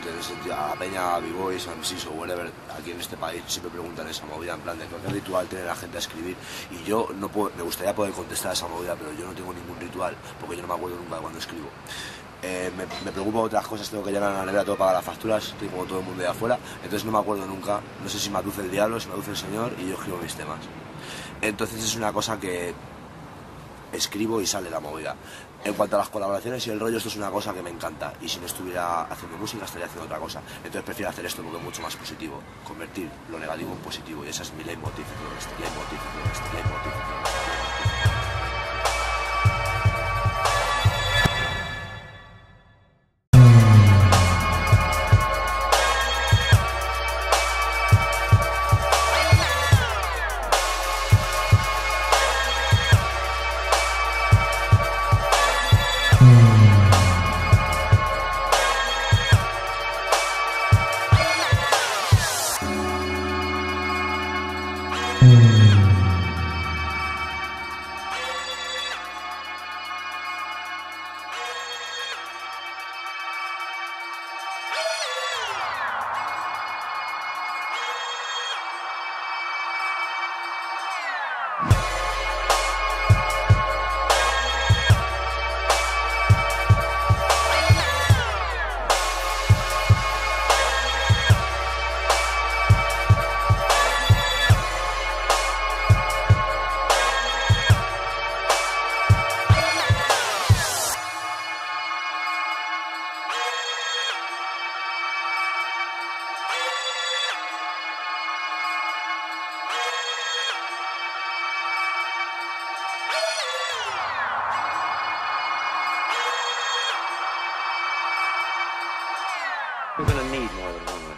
Entonces, a peña, a B-Boys, a MCs o whatever, aquí en este país siempre preguntan esa movida, en plan de qué ritual tiene la gente a escribir. Y yo no me gustaría poder contestar a esa movida, pero yo no tengo ningún ritual, porque yo no me acuerdo nunca de cuando escribo. Eh, me, me preocupa otras cosas, tengo que llenar la nevera todo para las facturas, tengo todo el mundo de afuera, entonces no me acuerdo nunca, no sé si me aduce el diablo, si me aduce el Señor, y yo escribo mis temas. Entonces es una cosa que escribo y sale la movida. En cuanto a las colaboraciones y el rollo, esto es una cosa que me encanta. Y si no estuviera haciendo música, estaría haciendo otra cosa. Entonces prefiero hacer esto porque es mucho más positivo. Convertir lo negativo en positivo. Y esa es mi leitmotiv. Leitmotiv, leitmotiv, leitmotiv.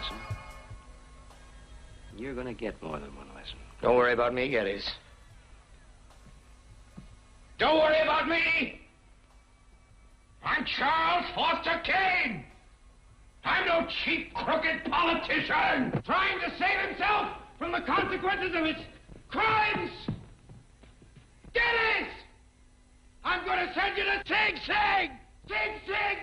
Lesson. You're going to get more than one lesson. Don't worry about me, Geddes. Don't worry about me! I'm Charles Foster Kane! I'm no cheap, crooked politician trying to save himself from the consequences of his crimes! Geddes! I'm going to send you to Sing Sing! Sing Sing, Geddes! Sing!